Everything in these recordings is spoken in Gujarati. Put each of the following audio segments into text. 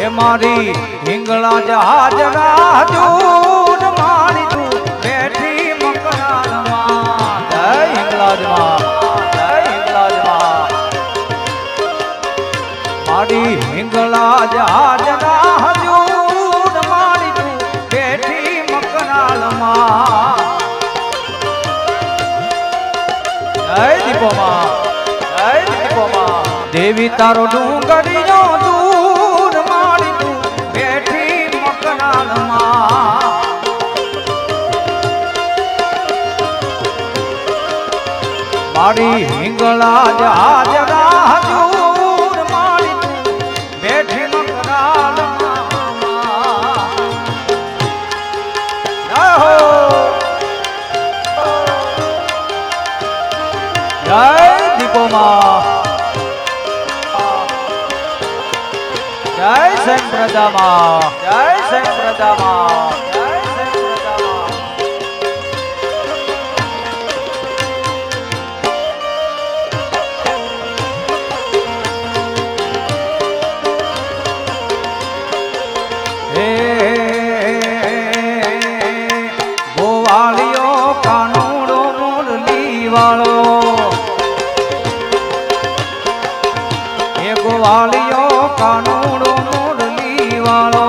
હે મારી હિંગળા જહાજ રાજૂન મારી તું બેઠી મકરાનમાં. જય હિંગળાજમાં જય હિંગળાજમાં. મારી હિંગળા જહાજ રાજૂન મારી તું બેઠી મકરાલમાં જય દીપોમાં જય દીપોમાં. દેવી તારો ડુંગરીયો મારી હિંગળા જાજ રાજૂર મારી. બેઠી મકરાલમાં જય દીપોમાં. જય સંપ્રદામાં જય સંપ્રદામાં ગોવાળિયો કાનુડો મુરલી વાળો.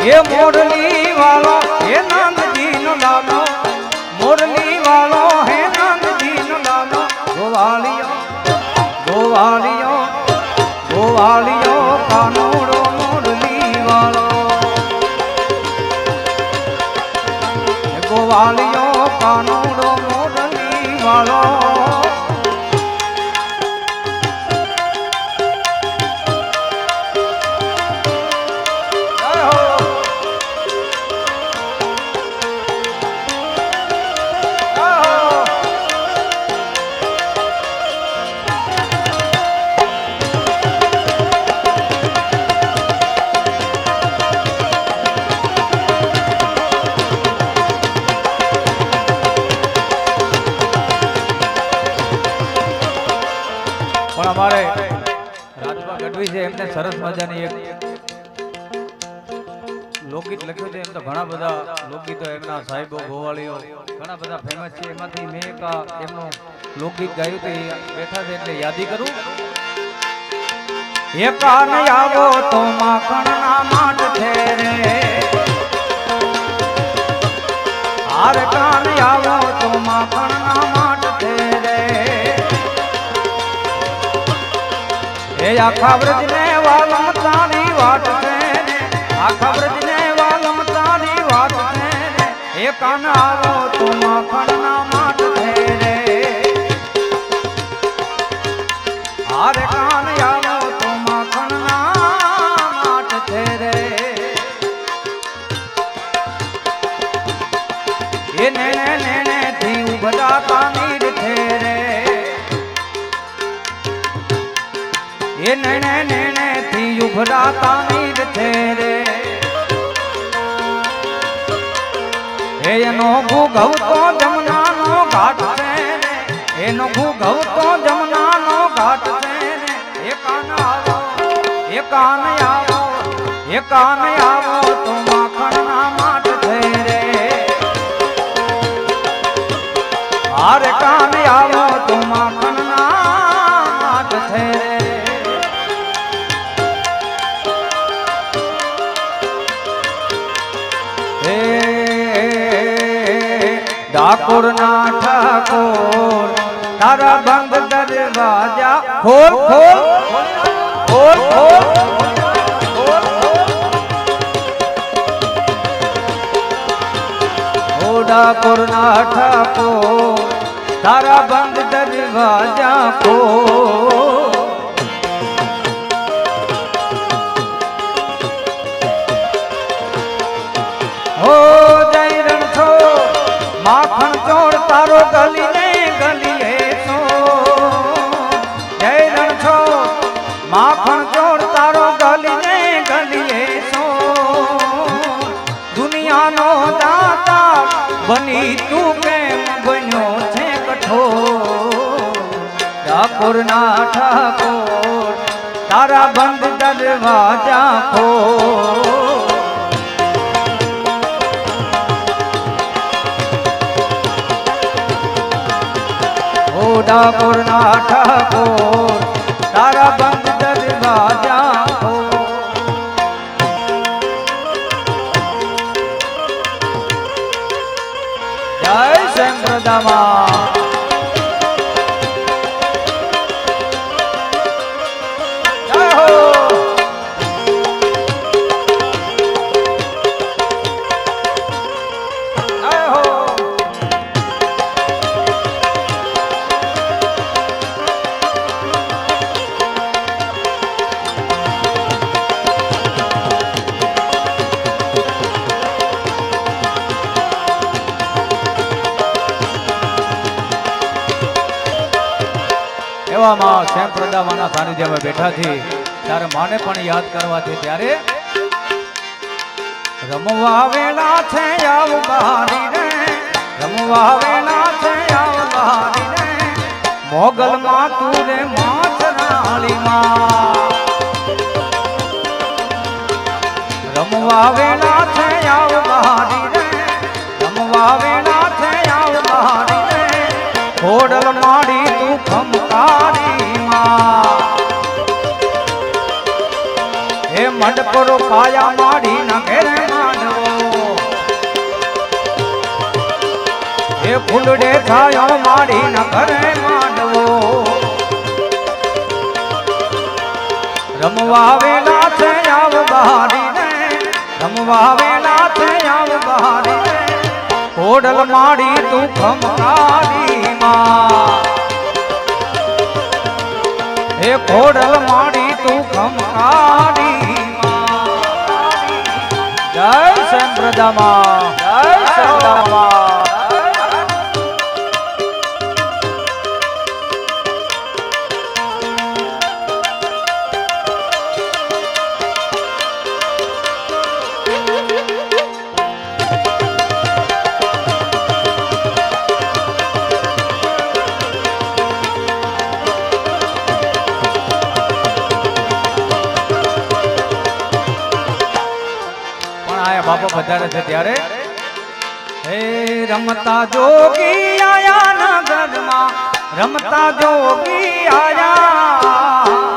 હે મોરલી વાળો હે નંદજી નો લાલો મોરલી વાળો હે નંદજી નો લાલો ગોવાળિયો ગોવાળિયો કાનુડો રાજભા ગઢવી છે, એમને સરસ મજાની એક લોકગીત લખ્યું છે. એમ તો ઘણા બધા લોકગીતો એમના સાહેબો, ગોવાળીઓ, ઘણા બધા ફેમસ છે. એમાંથી મેં એક એમનું લોકગીત ગાયું તો બેઠા છે એટલે યાદી કરું. એ કાન આવો તો માખણ ના માટ છે રે. હાર કાન એ વ્રજ ને વાલમ તારી વાટ છે આખા વ્રજ ને વાલમ તારી વાટ છે એ કાન આવો તો માખણ ના માટ છે રે હારે કાન થી નહીં તેરે હે એનો ભૂગવ તો જમનાનો ઘાટ છે એનો ભૂગવ તો જમનાનો ઘાટ છે એ કાન આવો, એ કાન આવો, એ કાન આવો તો માખણ ના માટ છે રે. હારે કાન આવો તો માખણ ડાકોર ના ઠાકોર તારા ભંગ દરવાજા ખોલ ખોલ ખોલ. ખોલ ઓ ડાકોર ના ઠાકોર તારા બંધ દરવાજા ખોલ. રણછો ચોર તારો ગલીને ગલીએ છો. જય રણછો માખણ છોડ તારો ગલીને ગલીએ છો. દુનિયાનો દાતા બની તું કેમ બન્યો છે કઠો ડાકોર ના ઠાકોર, તારા બંધ દરવાજા ખો ઓ ડાકોર ના ઠાકોર તારા બંધ દરવાજા જય સંપ્રદામાં એવામાં શ્યામ પ્રદામાના સાનિધ્યમાં બેઠા છે ત્યારે માને પણ યાદ કરવા છે ત્યારે રમવા વેલા છે, આવ બહારી રે. રમવા વેલા છે, આવ બહારી રે. મોગલ માં તું રે માથરાળી માં રમવા વેલા છે, આવ બહારી રે. રમવા વેલા રમવા વેલા છે ઓડલ બહારી રે કોડલ માડી તું ખમકારી માં. હે ઓડલ માડી તું ખમકારી માં. જય સંપ્રદામાં જય સંપ્રદામાં આયા બાપા વધારે છે ત્યારે. હે રમતા જોગી આયા નગરમાં રમતા જોગી આયા.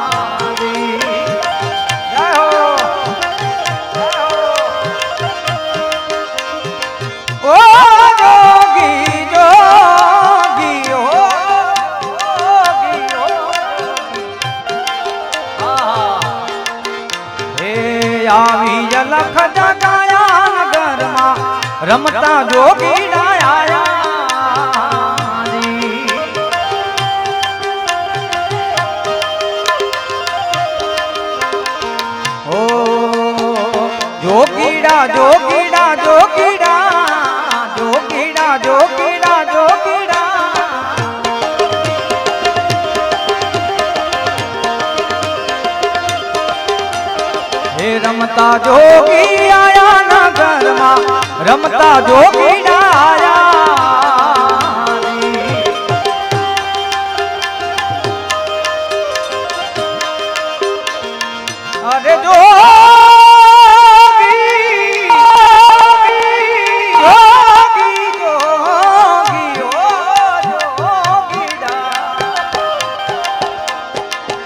જોગીડા જોગીડા જોગીડા જોગીડા જોગીડા જોગીડા. હે રમતા જોગી આયા નગરમાં રમતા જોગી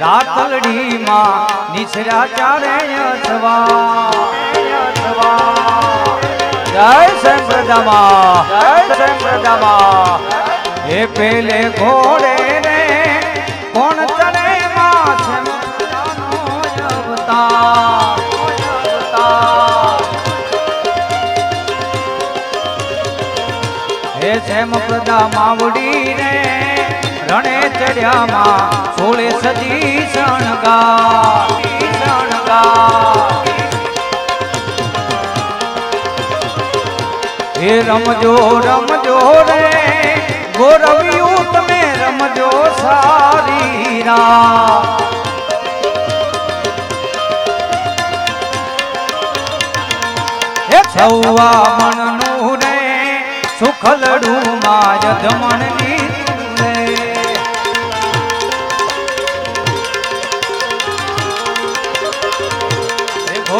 રાતલડી માં નિસરા ચારે અથવા જય સંપ્રદામાં જય સંપ્રદામાં. એ પેલે ઘોડે રે કોણ ચડે માછ અવતાર. હે શ્યામ પ્રદા માવડી રે રણે ચડ્યામાં સોળે સજી શણગા શણગા હે રમજો રમજો રે ગોરવિયું તમે રમજો સારી રા સૌવા મનનું રે સુખલડું માં જમણ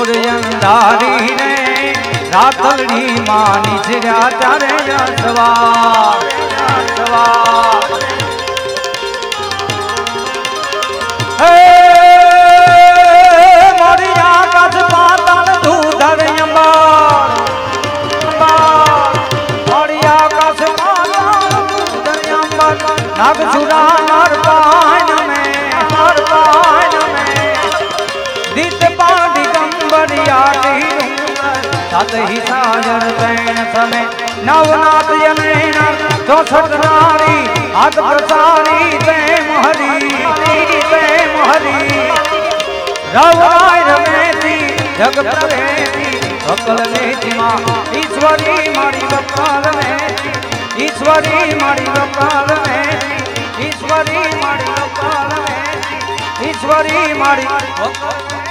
અંધારી રે રાતલડી માં નીચર્યા સવાર હે સાત હી સાજર તૈણ સમે નવનાથ જનેન ચોસઠ નારી, હાથ પ્રસારી તે હરી તે હરી. રવરાય રમેતી, જગ પ્રવેતી સકલ મેતીમાં ઈશ્વરી મારી વકાલ મેતી. ઈશ્વરી મારી વકાલ મેતી. ઈશ્વરી મારી વકાલ મેતી. ઈશ્વરી મારી વકાલ